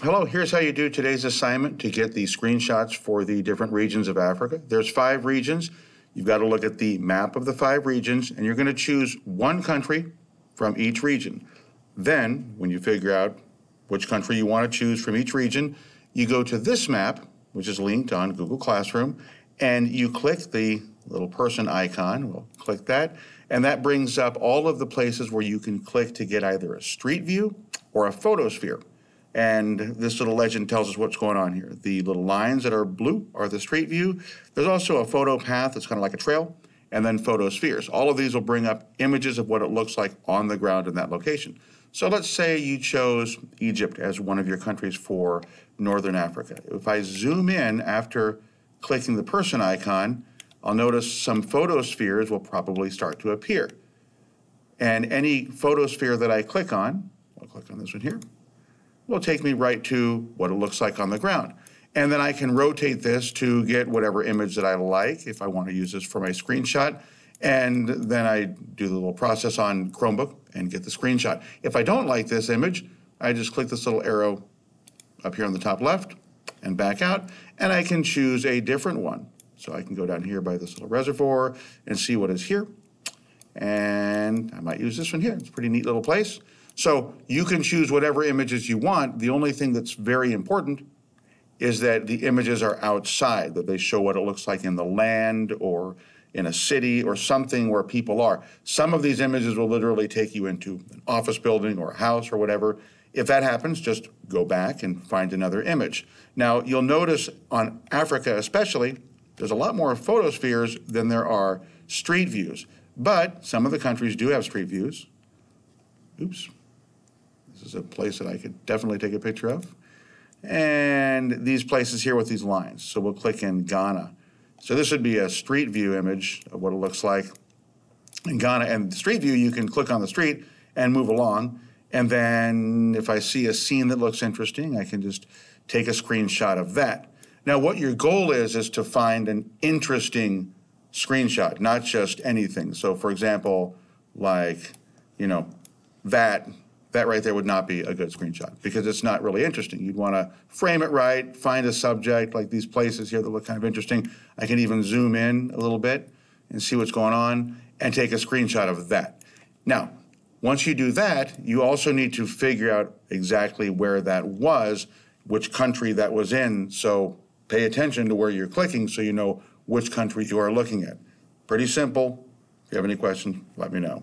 hello, here's how you do today's assignment to get the screenshots for the different regions of Africa. There's five regions. You've got to look at the map of the five regions, and you're going to choose one country from each region. Then, when you figure out which country you want to choose from each region, you go to this map, which is linked on Google Classroom, and you click the little person icon. We'll click that, and that brings up all of the places where you can click to get either a street view or a photosphere. And this little legend tells us what's going on here. The little lines that are blue are the street view. There's also a photo path that's kind of like a trail, and then photospheres. All of these will bring up images of what it looks like on the ground in that location. So let's say you chose Egypt as one of your countries for Northern Africa. If I zoom in after clicking the person icon, I'll notice some photospheres will probably start to appear. And any photosphere that I click on, I'll click on this one here, will take me right to what it looks like on the ground. And then I can rotate this to get whatever image that I like if I want to use this for my screenshot. And then I do the little process on Chromebook and get the screenshot. If I don't like this image, I just click this little arrow up here on the top left and back out, and I can choose a different one. So I can go down here by this little reservoir and see what is here. And I might use this one here. It's a pretty neat little place. So you can choose whatever images you want. The only thing that's very important is that the images are outside, that they show what it looks like in the land or in a city or something where people are. Some of these images will literally take you into an office building or a house or whatever. If that happens, just go back and find another image. Now, you'll notice on Africa especially, there's a lot more photospheres than there are street views. But some of the countries do have street views. Oops. This is a place that I could definitely take a picture of. And these places here with these lines. So we'll click in Ghana. So this would be a street view image of what it looks like in Ghana. And street view, you can click on the street and move along. And then if I see a scene that looks interesting, I can just take a screenshot of that. Now, what your goal is, is to find an interesting screenshot, not just anything. So, for example, like, you know, that, that right there would not be a good screenshot because it's not really interesting. You'd want to frame it right, find a subject like these places here that look kind of interesting. I can even zoom in a little bit and see what's going on and take a screenshot of that. Now, once you do that, you also need to figure out exactly where that was, which country that was in. So pay attention to where you're clicking so you know which country you are looking at. Pretty simple. If you have any questions, let me know.